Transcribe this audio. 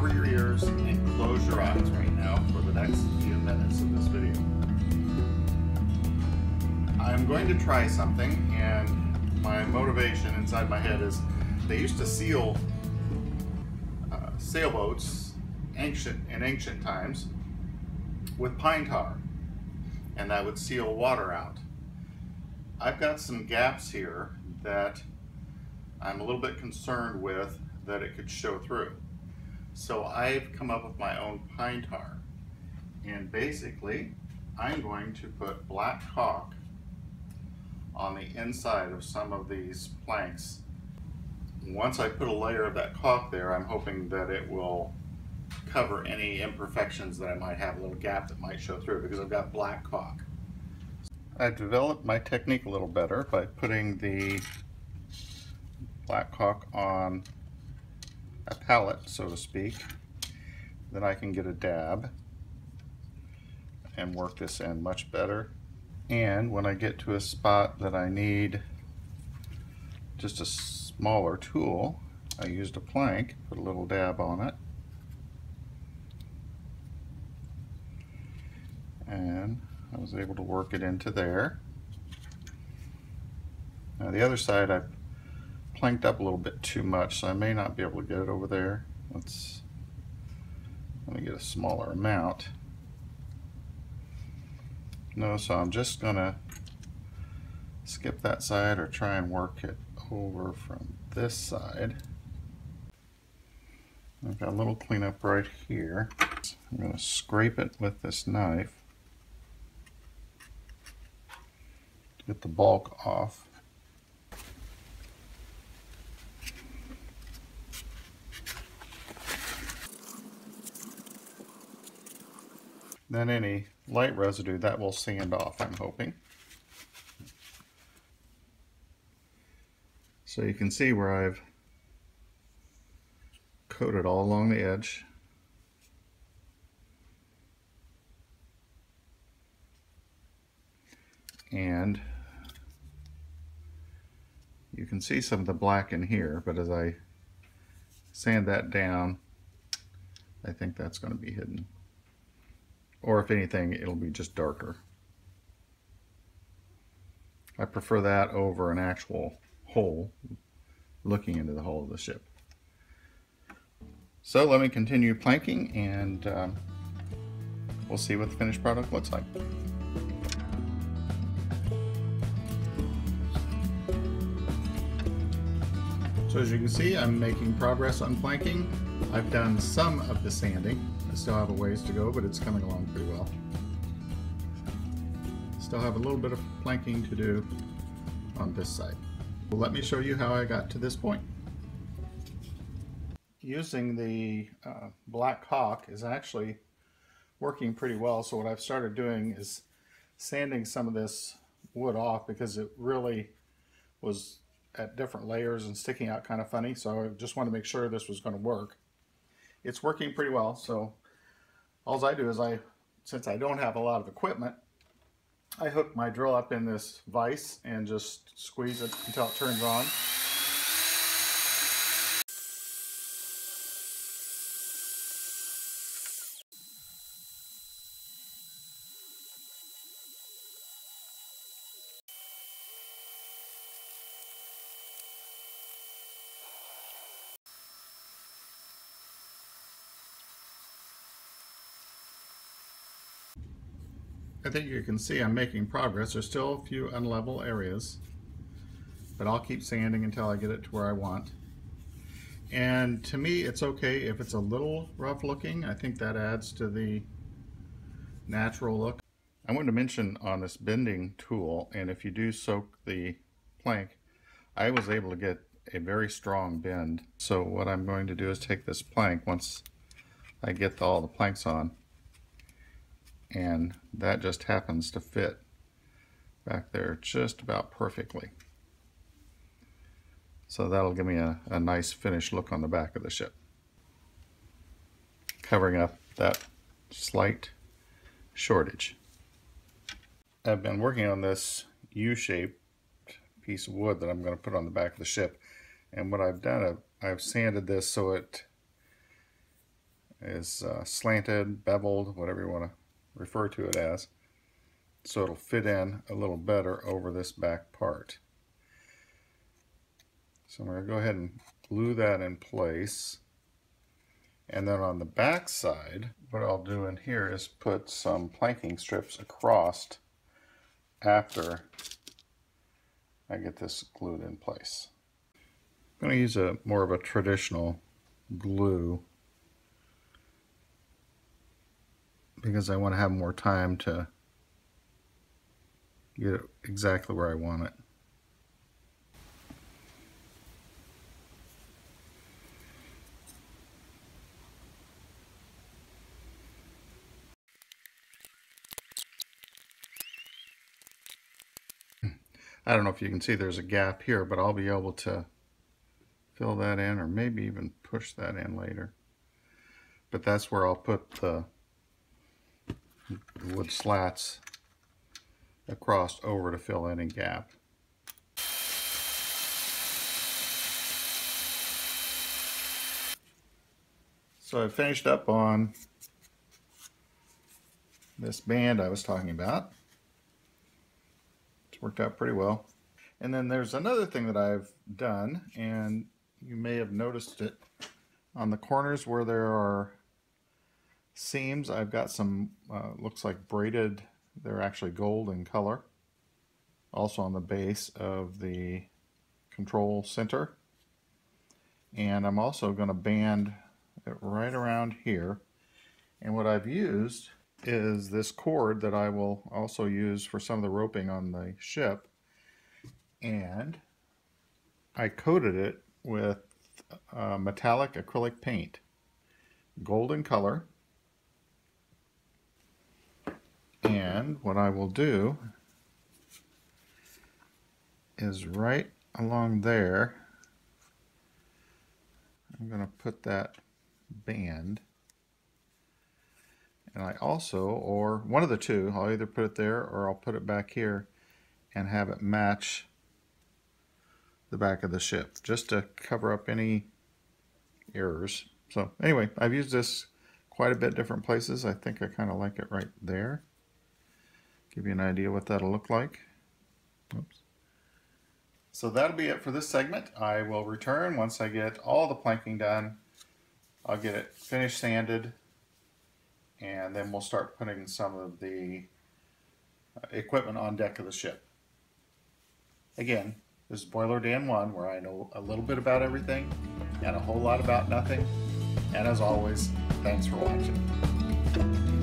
cover your ears and close your eyes right now for the next few minutes of this video. I'm going to try something and my motivation inside my head is they used to seal uh, sailboats ancient in ancient times with pine tar and that would seal water out. I've got some gaps here that I'm a little bit concerned with that it could show through. So I've come up with my own pine tar. And basically, I'm going to put black caulk on the inside of some of these planks. Once I put a layer of that caulk there, I'm hoping that it will cover any imperfections that I might have, a little gap that might show through because I've got black caulk. I've developed my technique a little better by putting the black caulk on a palette, so to speak. Then I can get a dab and work this in much better. And when I get to a spot that I need just a smaller tool, I used a plank, put a little dab on it. And I was able to work it into there. Now the other side I planked up a little bit too much so I may not be able to get it over there. Let's let me get a smaller amount. No, so I'm just gonna skip that side or try and work it over from this side. I've got a little cleanup right here. I'm going to scrape it with this knife. get the bulk off. Then any light residue that will sand off, I'm hoping. So you can see where I've coated all along the edge. And you can see some of the black in here, but as I sand that down, I think that's going to be hidden. Or if anything, it'll be just darker. I prefer that over an actual hole, looking into the hull of the ship. So let me continue planking and um, we'll see what the finished product looks like. So as you can see, I'm making progress on planking. I've done some of the sanding. I still have a ways to go, but it's coming along pretty well. Still have a little bit of planking to do on this side. Well, let me show you how I got to this point. Using the uh, black caulk is actually working pretty well. So what I've started doing is sanding some of this wood off because it really was at different layers and sticking out kind of funny. So I just want to make sure this was going to work. It's working pretty well. So all I do is I, since I don't have a lot of equipment, I hook my drill up in this vise and just squeeze it until it turns on. I think you can see I'm making progress. There's still a few unlevel areas, but I'll keep sanding until I get it to where I want. And to me, it's okay if it's a little rough looking. I think that adds to the natural look. I wanted to mention on this bending tool, and if you do soak the plank, I was able to get a very strong bend. So what I'm going to do is take this plank once I get all the planks on and that just happens to fit back there just about perfectly. So that'll give me a, a nice finished look on the back of the ship. Covering up that slight shortage. I've been working on this U-shaped piece of wood that I'm going to put on the back of the ship. And what I've done, I've, I've sanded this so it is uh, slanted, beveled, whatever you want to refer to it as. So it'll fit in a little better over this back part. So I'm going to go ahead and glue that in place. And then on the back side, what I'll do in here is put some planking strips across after I get this glued in place. I'm going to use a more of a traditional glue because I want to have more time to get it exactly where I want it. Hmm. I don't know if you can see there's a gap here, but I'll be able to fill that in or maybe even push that in later. But that's where I'll put the wood slats across over to fill any gap. So I finished up on this band I was talking about. It's worked out pretty well. And then there's another thing that I've done, and you may have noticed it on the corners where there are seams. I've got some, uh, looks like braided, they're actually gold in color. Also on the base of the control center. And I'm also going to band it right around here. And what I've used is this cord that I will also use for some of the roping on the ship. And I coated it with uh, metallic acrylic paint, golden color. And what I will do is right along there, I'm going to put that band. And I also, or one of the two, I'll either put it there or I'll put it back here and have it match the back of the ship just to cover up any errors. So anyway, I've used this quite a bit different places. I think I kind of like it right there. Give you an idea what that'll look like. Oops. So that'll be it for this segment. I will return once I get all the planking done. I'll get it finished sanded and then we'll start putting some of the equipment on deck of the ship. Again, this is Boiler Dan 1, where I know a little bit about everything and a whole lot about nothing. And as always, thanks for watching.